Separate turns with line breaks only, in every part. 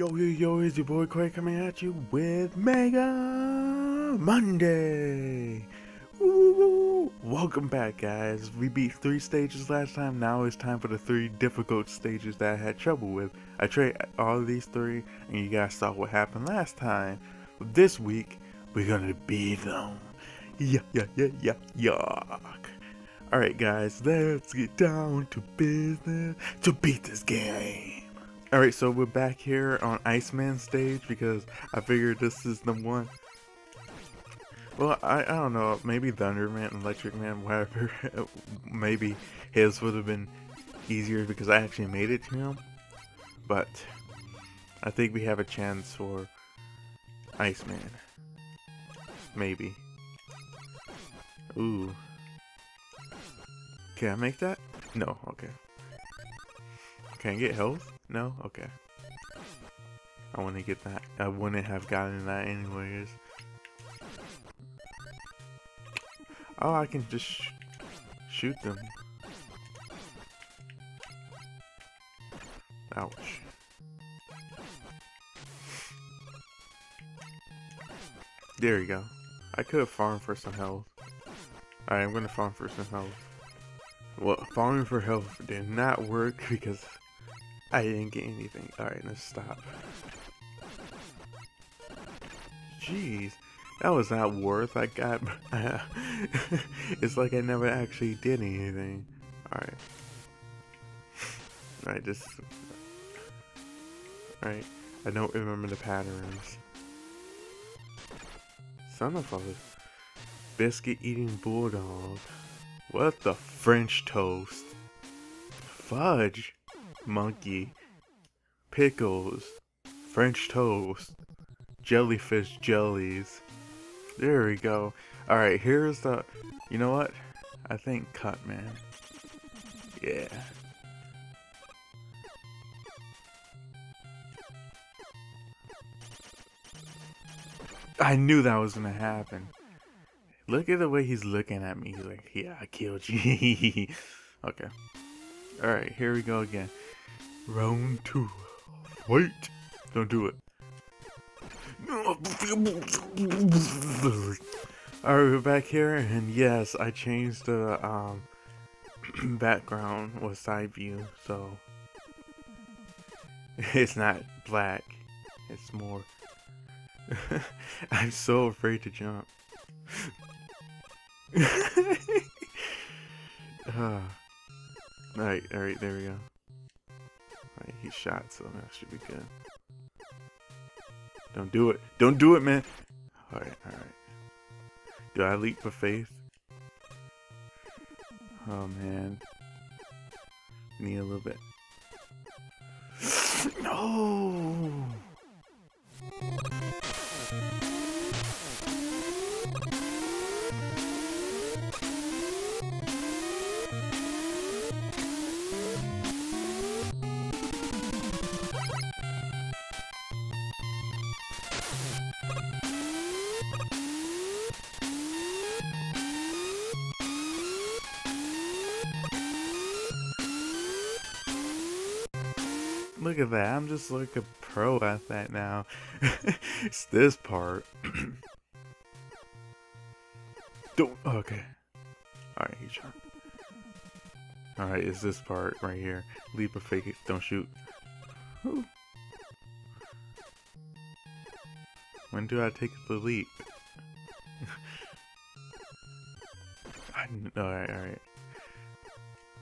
Yo, yo, yo, it's your boy Quay coming at you with Mega Monday. Woo! Welcome back, guys. We beat three stages last time. Now it's time for the three difficult stages that I had trouble with. I tried all of these three, and you guys saw what happened last time. But This week, we're gonna beat them. Yeah, yeah, yeah, yeah, yuck. Alright, guys, let's get down to business to beat this game. Alright, so we're back here on Iceman stage because I figured this is the one. Well, I, I don't know, maybe Thunderman, Electric Man, whatever. maybe his would have been easier because I actually made it to him. But I think we have a chance for Iceman. Maybe. Ooh. Can I make that? No, okay. Can I get health? No? Okay. I want to get that. I wouldn't have gotten that anyways. Oh, I can just sh shoot them. Ouch. There you go. I could have farmed for some health. Alright, I'm gonna farm for some health. Well, farming for health did not work because I didn't get anything. Alright, let's stop. Jeez, that was not worth I got. it's like I never actually did anything. Alright. Alright, just. Alright, I don't remember the patterns. Son of a biscuit eating bulldog. What the French toast? Fudge monkey, pickles, French toast, jellyfish jellies. There we go. Alright, here's the... You know what? I think cut, man. Yeah. I knew that was gonna happen. Look at the way he's looking at me. He's like, yeah, I killed you. okay. Alright, here we go again. Round two. Wait! Don't do it. Alright, we're back here, and yes, I changed the um, background with side view, so it's not black. It's more. I'm so afraid to jump. uh, alright, alright, there we go. He shot, so that should be good. Don't do it. Don't do it, man. Alright, alright. Do I leap for faith? Oh, man. Need a little bit. no! Look at that, I'm just like a pro at that now. it's this part. Don't, okay. Alright, he shot. Alright, it's this part right here. Leap of faith, don't shoot. When do I take the leap? alright, alright.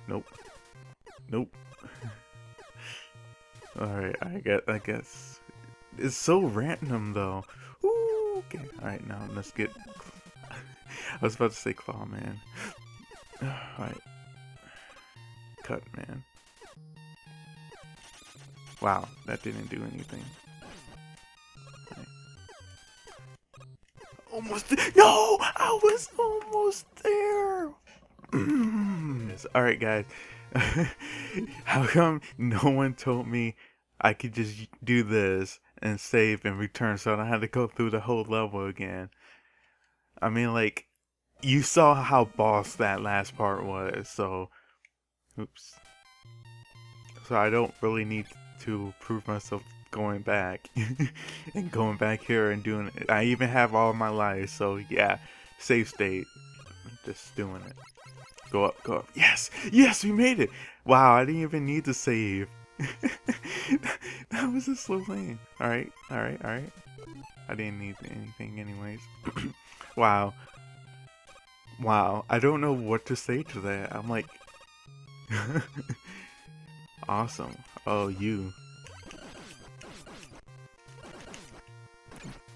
Nope. Nope. I guess, I guess. It's so random though. Ooh, okay. Alright, now let's get... I was about to say claw man. Alright. Cut man. Wow, that didn't do anything. Almost No! I was almost there! Alright guys. How come no one told me I could just do this and save and return so I don't have to go through the whole level again. I mean, like, you saw how boss that last part was, so, oops. So I don't really need to prove myself going back and going back here and doing it. I even have all my lives, so yeah, save state. Just doing it. Go up, go up. Yes, yes, we made it. Wow, I didn't even need to save. that was a slow lane. All right, all right, all right. I didn't need anything anyways. wow. Wow, I don't know what to say to that. I'm like, awesome. Oh, you.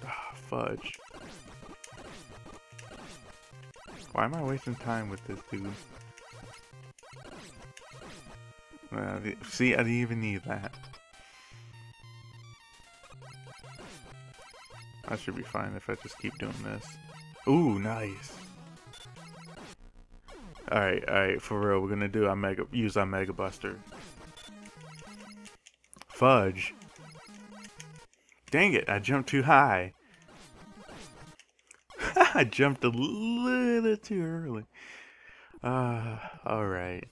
Oh, fudge. Why am I wasting time with this dude? Uh, see, I didn't even need that. I should be fine if I just keep doing this. Ooh, nice. Alright, alright, for real, we're gonna do our mega use our Mega Buster. Fudge. Dang it, I jumped too high. I jumped a little too early. Uh, alright.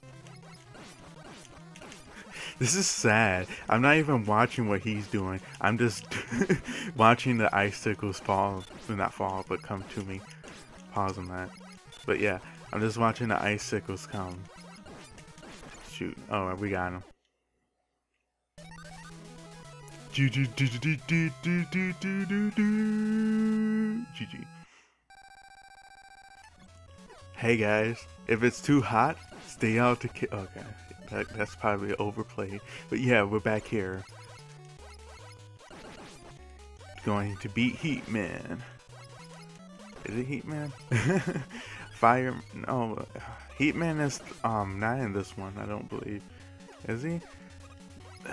This is sad. I'm not even watching what he's doing. I'm just watching the icicles fall. Not fall, but come to me. Pause on that. But yeah, I'm just watching the icicles come. Shoot. Oh, we got him. GG. Hey guys, if it's too hot, stay out to ki- Okay, that, that's probably overplayed. But yeah, we're back here. Going to beat Heat Man. Is it Heat Man? Fire. No, Heat Man is um not in this one. I don't believe. Is he?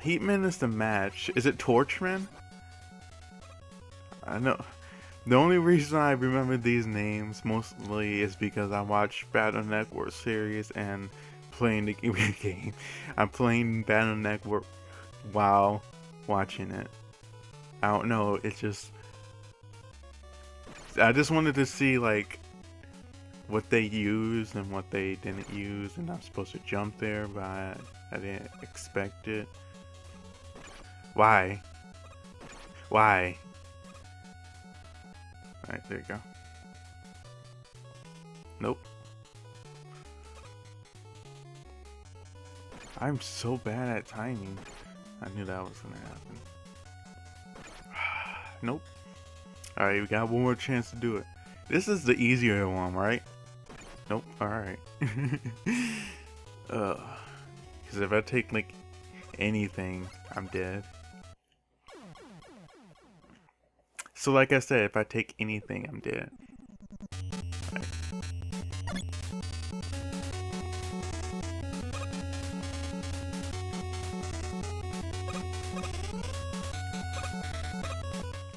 Heat Man is the match. Is it Torchman? I know. The only reason I remember these names mostly is because I watched Battle Network series and playing the game. I'm playing Battle Network while watching it. I don't know. It's just. I just wanted to see like what they used and what they didn't use and I'm supposed to jump there but I, I didn't expect it. Why? Why? Alright, there you go. Nope. I'm so bad at timing. I knew that was gonna happen. nope. Alright, we got one more chance to do it. This is the easier one, right? Nope. Alright. uh, Because if I take, like, anything, I'm dead. So like I said, if I take anything, I'm dead.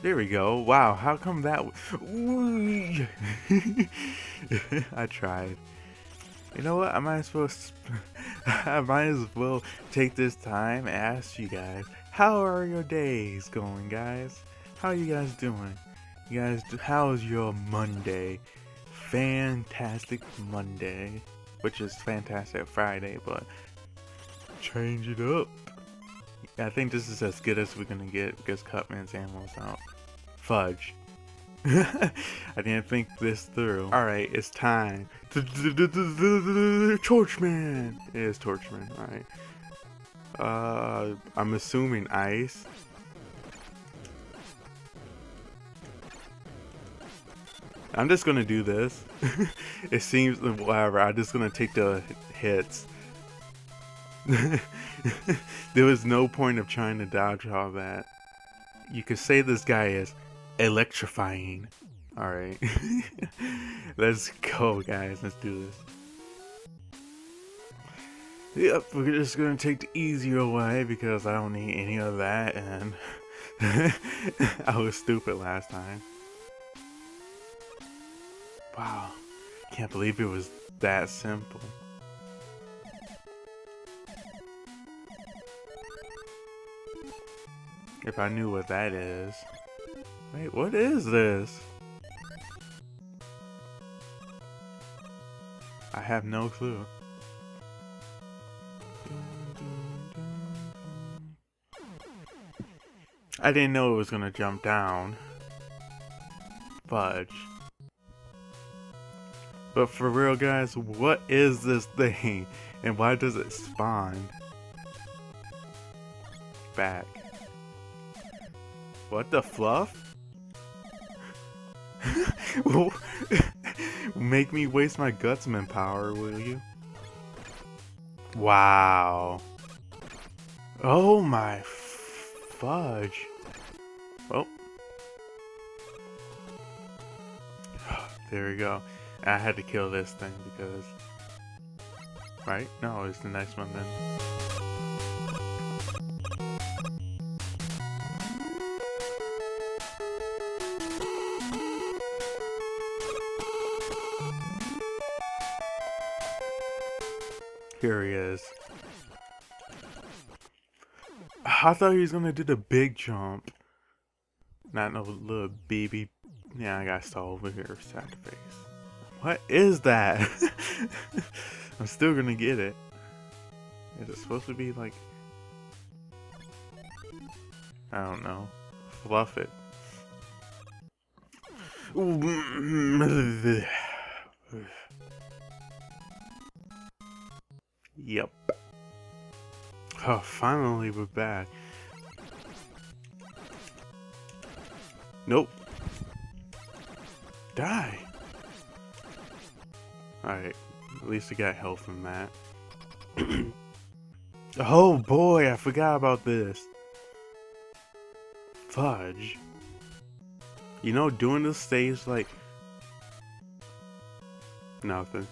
There we go. Wow, how come that... I tried. You know what? I might as well... I might as well take this time and ask you guys, how are your days going, guys? How are you guys doing? You guys, how's your Monday? Fantastic Monday. Which is fantastic Friday, but change it up. I think this is as good as we're gonna get because Cutman's ammo's out. Fudge. I didn't think this through. Alright, it's time. Torchman! It is Torchman, alright. Uh, I'm assuming ice. I'm just gonna do this. it seems, whatever, I'm just gonna take the hits. there was no point of trying to dodge all that. You could say this guy is electrifying. Alright. Let's go, guys. Let's do this. Yep, we're just gonna take the easier way because I don't need any of that and I was stupid last time. Wow. Can't believe it was that simple. If I knew what that is. Wait, what is this? I have no clue. I didn't know it was gonna jump down. Fudge. But for real guys, what is this thing? And why does it spawn? Back. What the fluff? Make me waste my gutsman power, will you? Wow. Oh my fudge. Oh. There we go. I had to kill this thing because... Right? No, it's the next one then. I thought he was gonna do the big jump. Not no little baby. Yeah, I got stall over here. Sad face. What is that? I'm still gonna get it. Is it supposed to be like... I don't know. Fluff it. yep. Oh, finally we're back. Nope. Die. Alright, at least I got health from that. oh boy, I forgot about this. Fudge. You know, doing this stage, like... Nothing.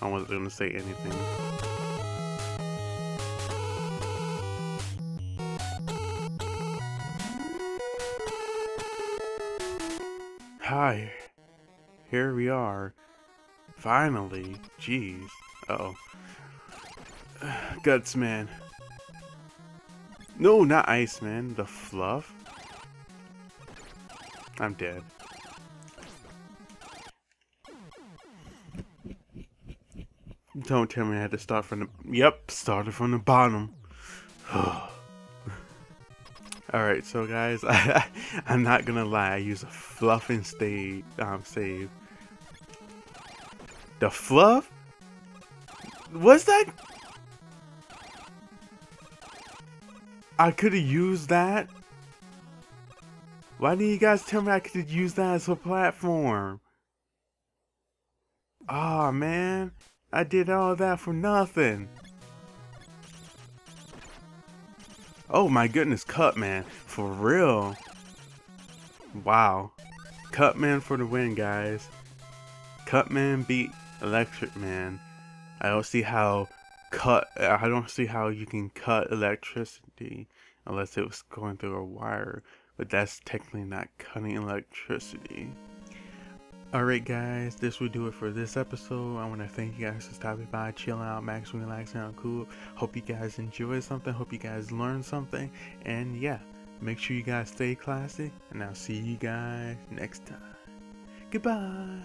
I wasn't gonna say anything. Hi. Here we are. Finally. Jeez. Uh oh Guts man. No, not Iceman. The fluff. I'm dead. Don't tell me I had to start from the... Yep, started from the bottom. Alright, so guys, I, am not gonna lie, I use a fluffing stay, um, save the fluff? What's that? I could have used that. Why didn't you guys tell me I could use that as a platform? Ah, oh, man. I did all that for nothing. Oh my goodness, Cutman. For real. Wow. Cutman for the win, guys. Cutman beat Electric Man. I don't see how cut. I don't see how you can cut electricity unless it was going through a wire. But that's technically not cutting electricity. Alright guys, this will do it for this episode. I want to thank you guys for stopping by, chilling out, max relaxing out cool. Hope you guys enjoyed something, hope you guys learned something. And yeah, make sure you guys stay classy. And I'll see you guys next time. Goodbye.